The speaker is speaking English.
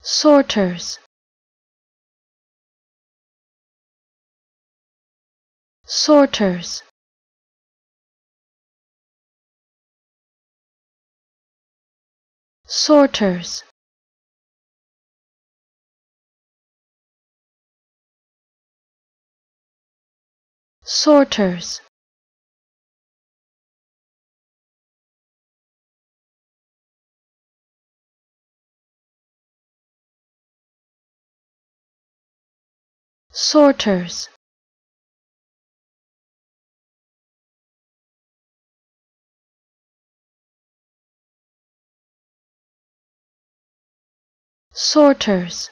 sorters. Sorters. Sorters. Sorters sorters. Sorters